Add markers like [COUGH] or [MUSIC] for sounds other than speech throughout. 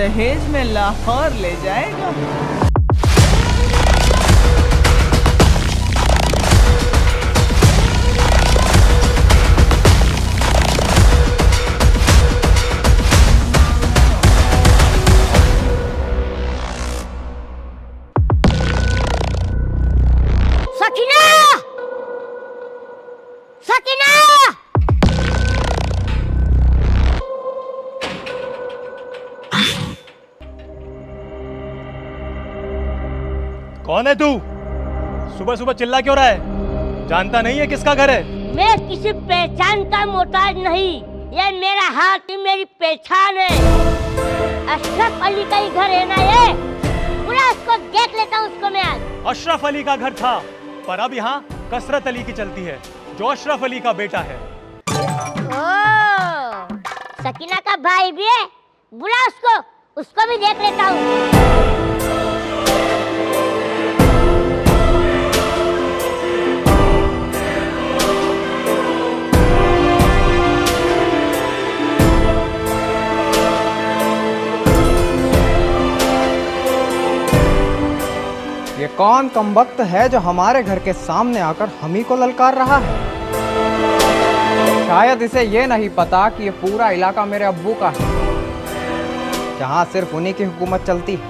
दहेज में लाहौर ले जाएगा। कौन है तू? सुबह सुबह चिल्ला क्यों रहा है? जानता नहीं है किसका घर है? मैं किसी पहचान का मोहताज नहीं। ये मेरा हाथ ही मेरी पहचान है। अशरफ अली का ही घर है ना ये? पूरा उसको देख लेता हूँ उसको मैं आज। अशरफ अली का घर था पर अब यहाँ कसरत अली की चलती है जो अशरफ अली का बेटा है। ओ, सकीना का भाई भी है? बुला उसको उसको भी देख लेता हूँ। कौन कमबख्त है जो हमारे घर के सामने आकर हम ही को ललकार रहा है? शायद इसे ये नहीं पता कि ये पूरा इलाका मेरे अब्बू का है, जहाँ सिर्फ़ उन्हीं की हुकूमत चलती है।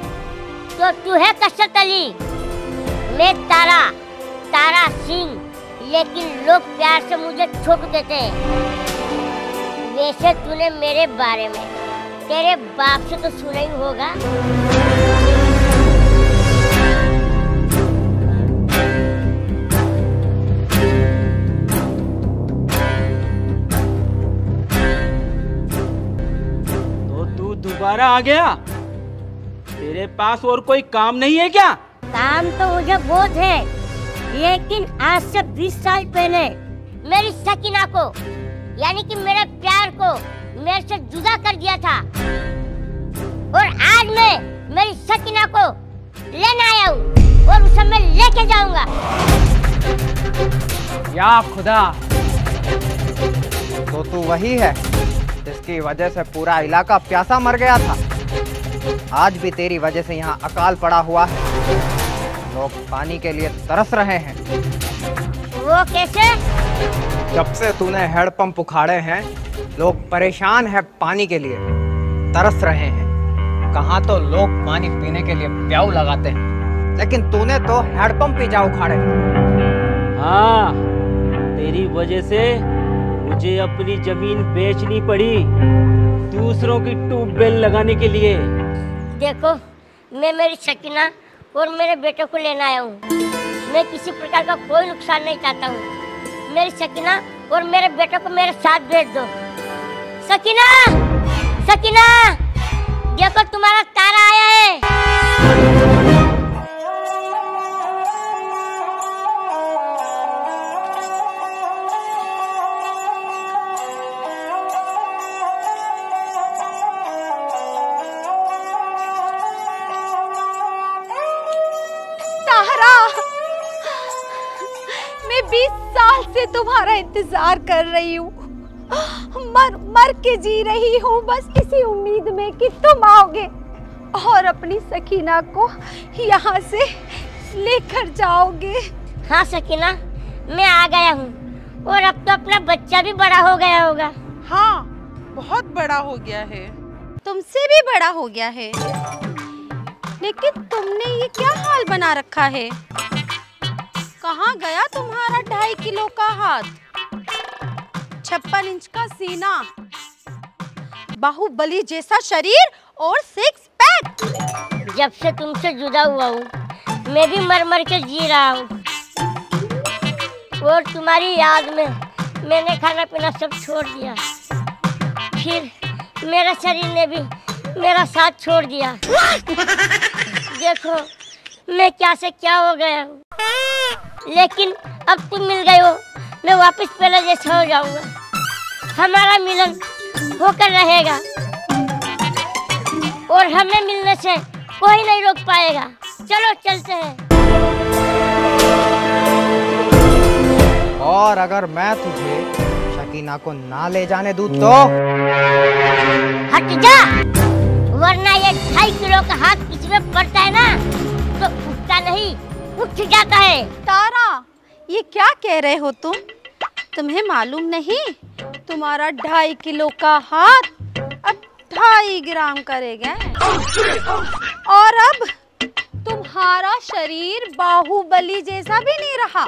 तो तू है कसरत अली? मैं तारा तारा सिंह, लेकिन लोग प्यार से मुझे छोटू कहते हैं। वैसे तूने मेरे बारे में, तेरे बाप से तो सुना ही होगा। दोबारा आ गया? तेरे पास और कोई काम नहीं है क्या? काम तो मुझे बहुत है लेकिन आज से 20 साल पहले मेरी सकीना को यानी कि मेरे प्यार को मेरे से जुदा कर दिया था। और आज मैं मेरी सकीना को लेने आया हूँ और उसे मैं लेके जाऊँगा। या खुदा। तो तू वही है। जिसकी वजह से पूरा इलाका प्यासा मर गया था। आज भी तेरी वजह से यहाँ अकाल पड़ा हुआ है। लोग पानी के लिए तरस रहे हैं। वो कैसे? जब से तूने हेडपंप उखाड़े हैं लोग परेशान हैं पानी के लिए। तरस रहे हैं। कहाँ तो लोग पानी पीने के लिए प्याऊ लगाते हैं। लेकिन तूने तो हेडपंप ही जा उखाड़े। हाँ तेरी वजह से मुझे अपनी ज़मीन बेचनी पड़ी दूसरों की ट्यूबवेल लगाने के लिए। देखो, मैं मेरी सकीना और मेरे बेटे को लेने आया हूँ। मैं किसी प्रकार का कोई नुकसान नहीं चाहता हूँ। मेरी सकीना और मेरे बेटे को मेरे साथ भेज दो। सकीना! सकीना! देखो, तुम्हारा तारा तुम्हारा इंतज़ार कर रही हूँ। मर मर के जी रही हूँ बस इसी उम्मीद में कि तुम आओगे और अपनी सकीना को यहाँ से लेकर जाओगे। हाँ सकीना मैं आ गया हूँ और अब तो अपना बच्चा भी बड़ा हो गया होगा। हाँ बहुत बड़ा हो गया है। तुमसे भी बड़ा हो गया है। लेकिन तुमने ये क्या हाल बना रखा है? कहाँ गया तुम्हारा ढाई किलो का हाथ? छप्पन इंच का सीना। बाहुबली जैसा शरीर और सिक्स पैक जब से तुमसे जुदा हुआ हूँ मैं भी मर मर के जी रहा हूँ। और तुम्हारी याद में मैंने खाना पीना सब छोड़ दिया। फिर मेरा शरीर ने भी मेरा साथ छोड़ दिया। [LAUGHS] देखो मैं क्या से क्या हो गया हूँ। लेकिन अब तुम मिल गए हो। मैं वापस पहले जैसा हो जाऊँगा। हमारा मिलन होकर रहेगा। और हमें मिलने से कोई नहीं रोक पाएगा। चलो चलते हैं। और अगर मैं तुझे शकीना को ना ले जाने दूँ तो? हट जा। वरना ये ढाई किलो का हाथ किसी में पड़ता है ना। तो उठता नहीं। उठ जाता है। तारा ये क्या कह रहे हो तुम? तुम्हें मालूम नहीं? तुम्हारा ढाई किलो का हाथ अब ढाई ग्राम करेगा। और अब तुम्हारा शरीर बाहुबली जैसा भी नहीं रहा।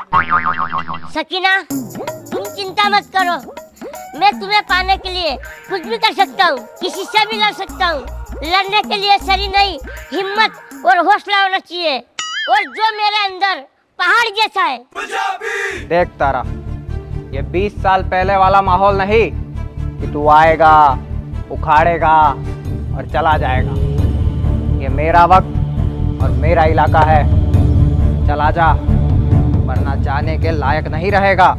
सकीना तुम चिंता मत करो। मैं तुम्हें पाने के लिए कुछ भी कर सकता हूँ किसी से भी लड़ सकता हूँ। लड़ने के लिए शरीर नहीं हिम्मत और हौसला होना चाहिए। और जो मेरे अंदर पहाड़ जैसा है। देख तारा ये 20 साल पहले वाला माहौल नहीं कि तू आएगा उखाड़ेगा और चला जाएगा। ये मेरा वक्त और मेरा इलाका है। चला जा वरना जाने के लायक नहीं रहेगा।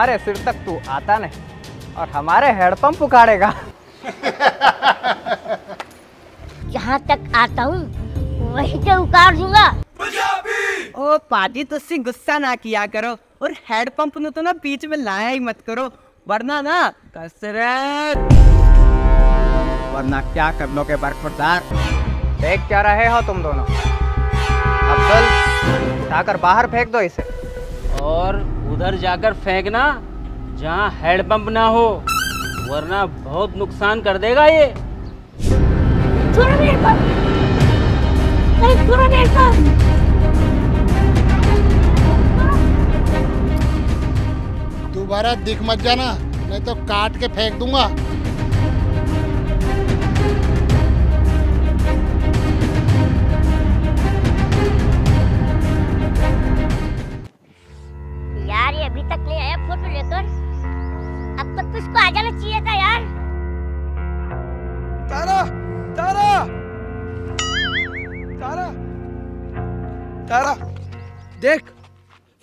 हमारे सिर तक तू आता नहीं और हमारे हेडपंप उखाड़ेगा [LAUGHS] जहाँ तक आता हूँ वहीं से उतार दूँगा। ओ पाजी तुझसे गुस्सा ना किया करो और हेड पंप ने तो ना बीच में लाया ही मत करो वरना ना कसरत। वरना क्या कर लोगे बरखुरदार देख क्या रहे हो तुम दोनों? अब्दुल उठाकर बाहर फेंक दो इसे। और उधर जाकर फेंकना जहाँ हैंडपम्प ना हो वरना बहुत नुकसान कर देगा ये। छोड़ो मेरे को। नहीं छोड़ो मेरे को। दोबारा दिख मत जाना नहीं तो काट के फेंक दूँगा।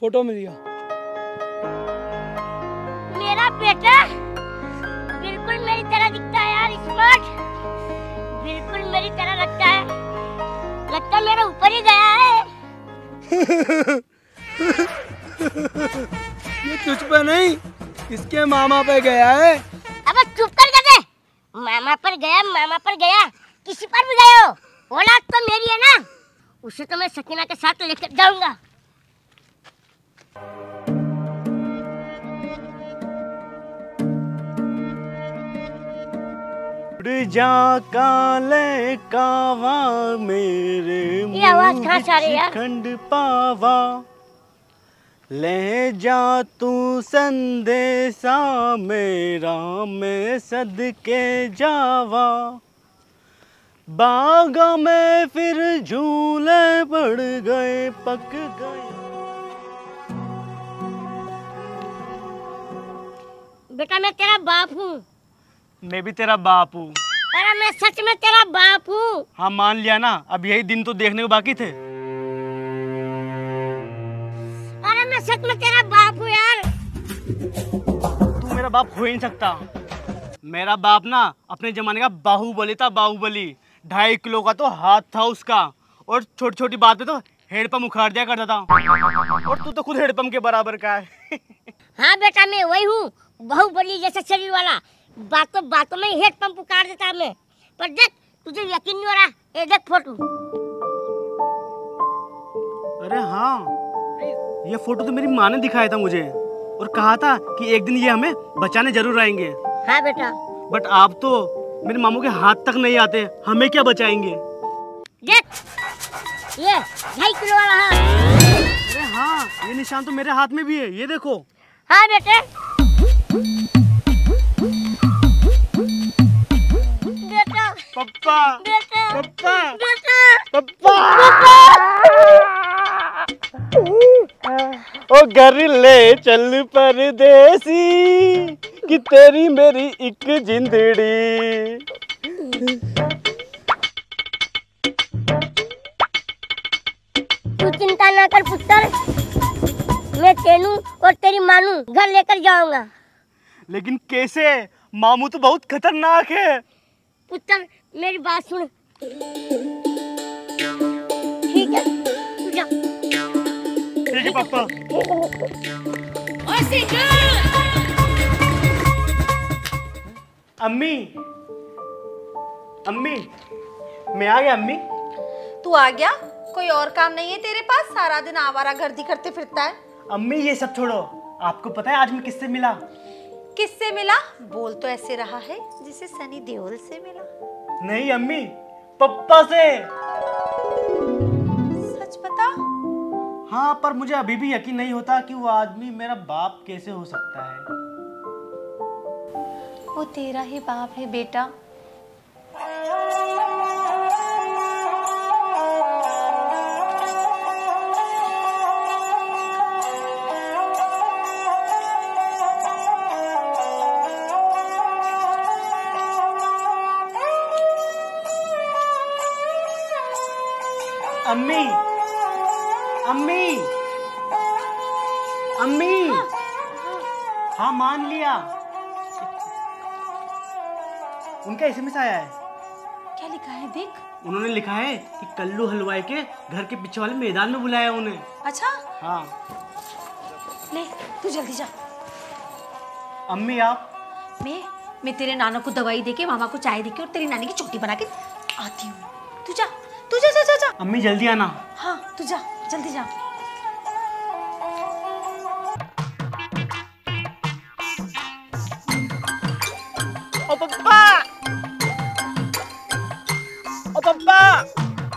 फ़ोटो मिल गया मेरा बेटा बिल्कुल मेरी तरह दिखता है यार स्मार्ट। बिल्कुल मेरी तरह लगता है। लगता है मेरे ऊपर ही गया है। ये तुझ पे नहीं इसके मामा पे गया है। अब चुप कर दे। मामा पर गया मामा पर गया। किसी पर भी गए हो। औलाद तो मेरी है ना। उसे तो मैं सकीना के साथ लेकर जाऊँगा। उड़ जा काले कावा मेरे? खंड पावा। ले जा तू संदेशा मेरा मैं सद के जावा। बाग में फिर झूले पड़ गए पक गए। बेटा मैं तेरा बाप हूँ। मैं भी तेरा बाप हूँ। अरे मैं सच में तेरा बाप हूँ। हाँ मान लिया ना अब यही दिन तो देखने को बाकी थे। अरे मैं सच में तेरा बाप हूँ यार। तू मेरा बाप हो ही नहीं सकता। मेरा बाप ना अपने जमाने का बाहुबली था बाहुबली। ढाई किलो का तो हाथ था उसका। और छोटी छोटी बात पे तो हेडपम्प उखाड़ दिया करता था। और तू तो खुद हेडपम्प के बराबर का है। [LAUGHS] हाँ बेटा मैं वही हूँ बाहुबली जैसा शरीर वाला। बातों बातों में हेड पंप उतार देता मैं। पर देख तुझे यकीन नहीं हो रहा? ये देख फ़ोटो। अरे हाँ ये फ़ोटो तो मेरी माँ ने दिखाया था मुझे। और कहा था कि एक दिन ये हमें बचाने ज़रूर आएँगे। हाँ बेटा। बट आप तो मेरे मामू के हाथ तक नहीं आते हमें क्या बचाएँगे? देख ये ढाई किलो वाला हाथ। अरे हाँ ये निशान तो मेरे हाथ में भी है ये देखो। हाँ बेटे। पप्पा पप्पा पप्पा। ओ घर ले चल परदेसी कि तेरी मेरी एक जिंदड़ी। तू चिंता ना कर पुत्र मैं तेनू और तेरी मानू घर लेकर जाऊँगा। लेकिन कैसे? मामू तो बहुत खतरनाक है। पुत्र मेरी बात सुन। ठीक है तू जा। ठीक है पापा। अम्मी अम्मी मैं आ गया अम्मी। तू आ गया? कोई और काम नहीं है तेरे पास? सारा दिन आवारा गर्दी करते फिरता है। अम्मी ये सब छोड़ो। आपको पता है आज मैं किससे मिला? किससे मिला? बोल तो ऐसे रहा है जिसे सनी देओल से मिला। नहीं अम्मी पप्पा से। सच पता हाँ पर मुझे अभी भी यकीन नहीं होता कि वो आदमी मेरा बाप कैसे हो सकता है। वो तेरा ही बाप है बेटा। अम्मी। अम्मी। अम्मी। हाँ मान लिया। उनका एसएमएस आया है। क्या लिखा है? देख। उन्होंने लिखा है कि कल्लू हलवाई के घर के पीछे वाले मैदान में बुलाया उन्हें। अच्छा? हाँ। ले तू जल्दी जा। अम्मी आप? मैं मैं तेरे नाना को दवाई देके मामा को चाय देके और तेरी नानी की चुट्टी बना के अम्मी जल्दी आना। हाँ तू जा जल्दी जा। ओ पप्पा! ओ पप्पा!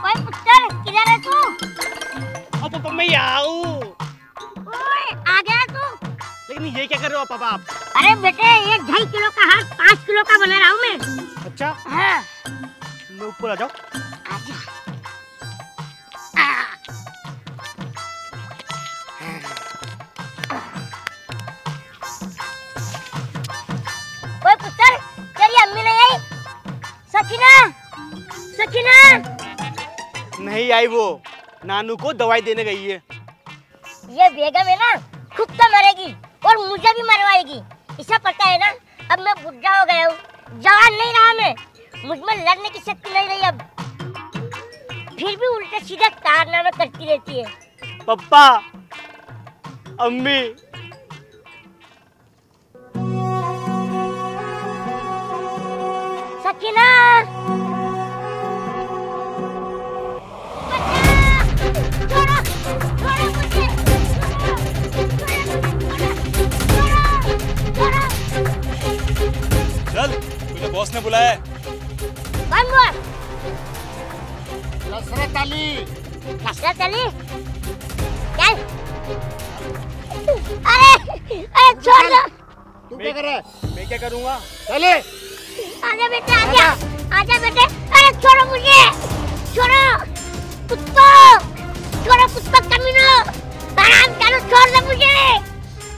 ओए पुत्र किधर है तू? ओ पप्पा मैं आऊँ ओए आ गया तू? लेकिन ये क्या कर रहे हो पापा आप? अरे बेटे ये ढाई किलो का हाथ पाँच किलो का बना रहा हूँ मैं। अच्छा। हाँ। मैं ऊपर आ जाओ नहीं आई वो। नानू को दवाई देने गई है। ये बेगम है ना खुद तो मरेगी और मुझे भी मरवाएगी। इसे पता है ना अब मैं बुढ़ा हो गया हूँ। जवान नहीं रहा मैं। मुझमें लड़ने की शक्ति नहीं रही अब। फिर भी उल्टे सीधे कारनामे करती रहती है। पप्पा अम्मी। सकीना चल तुझे बॉस ने बुलाया है। कसरत अली। कसरत अली? चल। अरे अरे छोड़ दो। तू क्या कर रहा है? मैं क्या करूँगा? चले। आजा बेटे आजा। आजा बेटे। अरे छोड़ो मुझे। छोड़ो। कुत्तो। छोड़ो कुत्तो कमीनो। आराम करो छोड़ दो मुझे।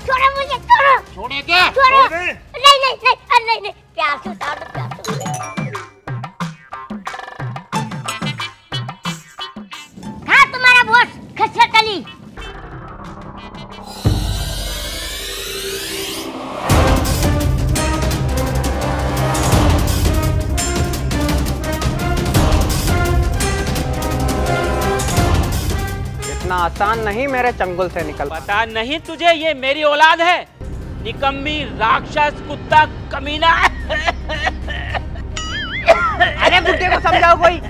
छोड़ो मुझे छोड़ो। छोड़े क्या? छोड़ो। नहीं नहीं नहीं अरे नहीं नहीं। प्यार से उतार दो प्यार से हाँ तुम्हारा बॉस खसरत अली इतना आसान नहीं मेरे चंगुल से निकल। पता नहीं तुझे ये मेरी औलाद है? निकम्मी राक्षस कुत्ता कमीना। अरे बुड्ढे को समझाओ कोई।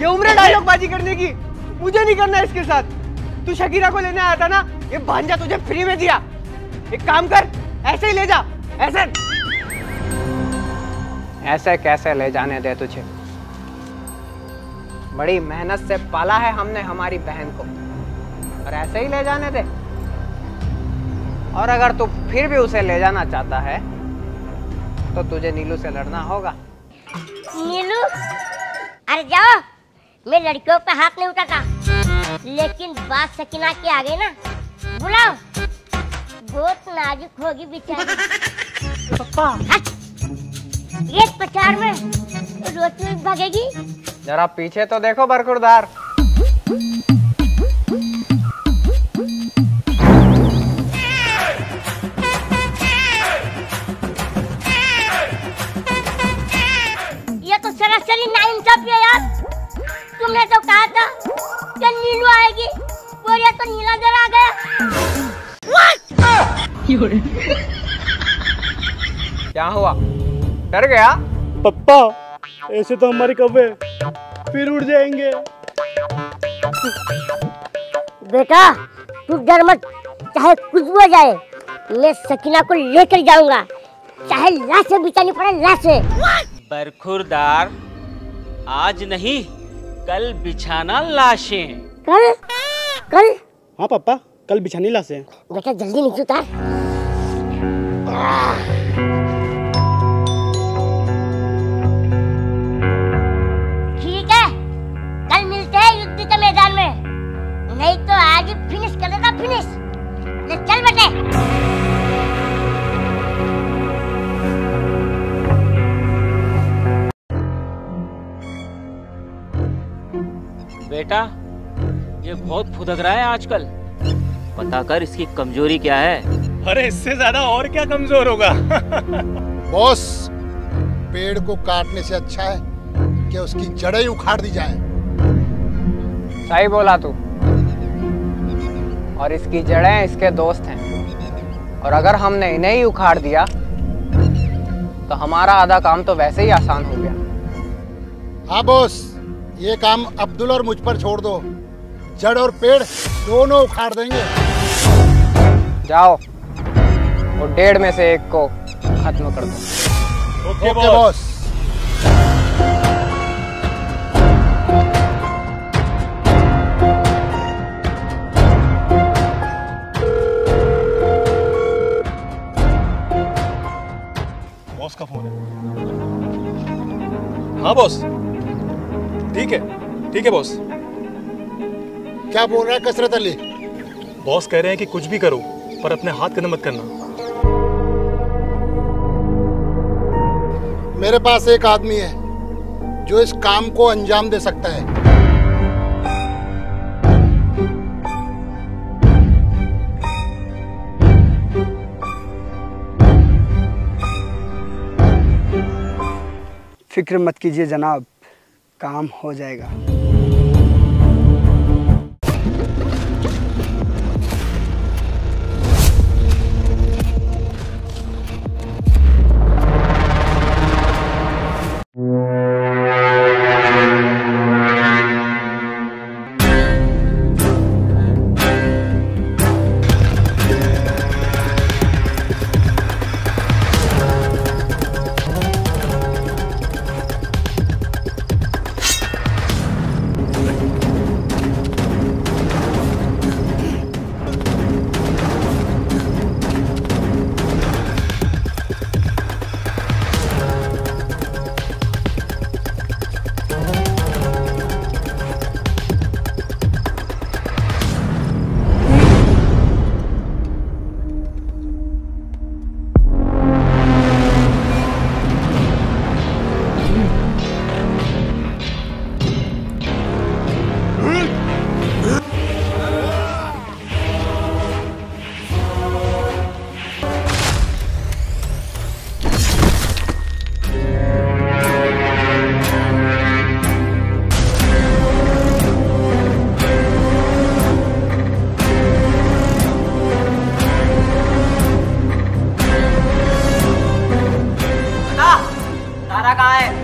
ये उम्र डायलॉग बाजी करने की। मुझे नहीं करना इसके साथ। तू शकीरा को लेने आया था ना, ये भांजा तुझे फ्री में दिया। एक काम कर, ऐसे ही ले जा, ऐसे। ऐसे कैसे ले जाने दे तुझे? बड़ी मेहनत से पाला है हमने हमारी बहन को। और ऐसे ही ले जाने दे। और अगर तू फिर भी उसे ले जाना चाहता है तो तुझे नीलू से लड़ना होगा। नीलू? अरे जाओ। मैं लड़कियों पे हाथ नहीं उठाता। लेकिन बात सकीना के आगे ना बुलाओ। बहुत नाजुक होगी बेचारी। पप्पा। हट। एक पचार में रोटी भागेगी। जरा पीछे तो देखो बरकुरदार क्या हुआ? डर गया? पप्पा ऐसे तो हमारे कब्बे फिर उड़ जाएँगे। बेटा तू डर मत चाहे कुछ भी हो जाए मैं सकीना को लेकर जाऊँगा। चाहे लाशें बिछानी पड़े लाशें बरखुरदार आज नहीं कल बिछाना लाशें। कल? कल? हाँ पापा कल बिछानी ला से बेटा जल्दी नीचे उतार। ठीक है, कल मिलते हैं युद्ध के मैदान में। नहीं तो आज फिनिश कर देगा फिनिश चल बेटे। बेटा, ये बहुत फुदक रहा है आजकल। पता कर इसकी कमज़ोरी क्या है। अरे इससे ज़्यादा और क्या कमज़ोर होगा? बॉस पेड़ को काटने से अच्छा है कि उसकी जड़ें ही उखाड़ दी जाए। सही बोला तू। और इसकी जड़ें इसके दोस्त हैं। और अगर हमने इन्हें ही उखाड़ दिया तो हमारा आधा काम तो वैसे ही आसान हो गया। हाँ बॉस ये काम अब्दुल और मुझ पर छोड़ दो। जड़ और पेड़ दोनों उखाड़ देंगे। जाओ। और डेढ़ में से एक को खत्म कर दो। Okay okay boss. Boss. Boss का फ़ोन है। हाँ बॉस। ठीक है ठीक है बॉस। क्या बोल रहा है कसरत अली? बॉस कह रहे हैं कि कुछ भी करो पर अपने हाथ कदम मत करना। मेरे पास एक आदमी है, जो इस काम को अंजाम दे सकता है। फ़िक्र मत कीजिए जनाब, काम हो जाएगा। खाना कहाँ है?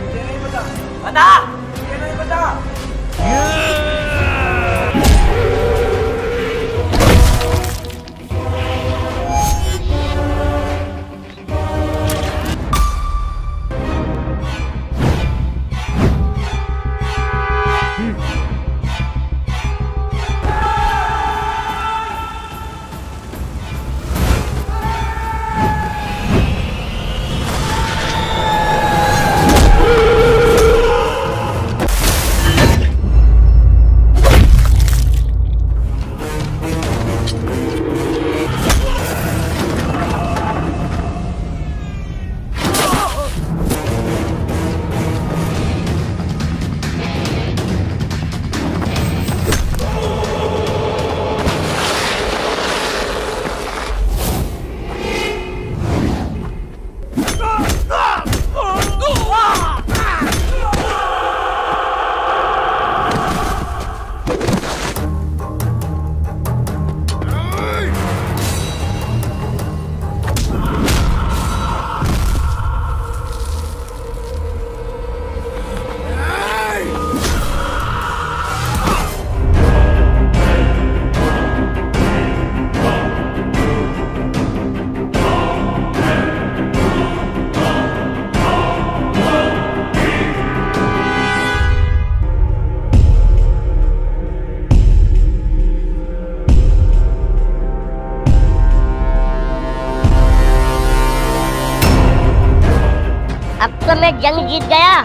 जंग जीत गया।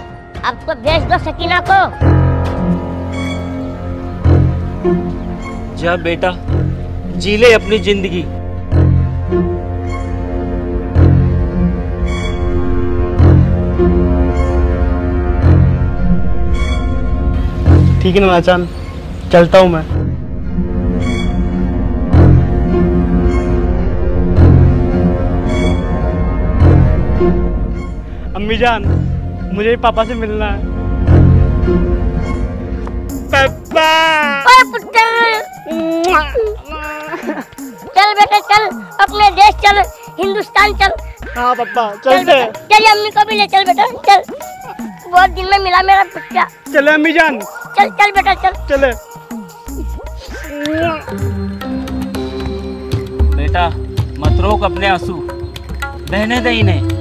अब तो भेज दो सकीना को। जा बेटा जी ले अपनी ज़िंदगी। ठीक है ना नाचान। चलता हूँ मैं। अम्मी जान। मुझे पापा से मिलना है। पापा! चल बेटा चल। अपने देश चल हिंदुस्तान चल। हाँ पापा चल चलते चल अम्मी को भी ले चल बेटा चल। बहुत दिन में मिला मेरा पुत्र चले अम्मी जान। चल चल बेटा चल। चले। बेटा मत रोक अपने आँसू। बहने दे इन्हें।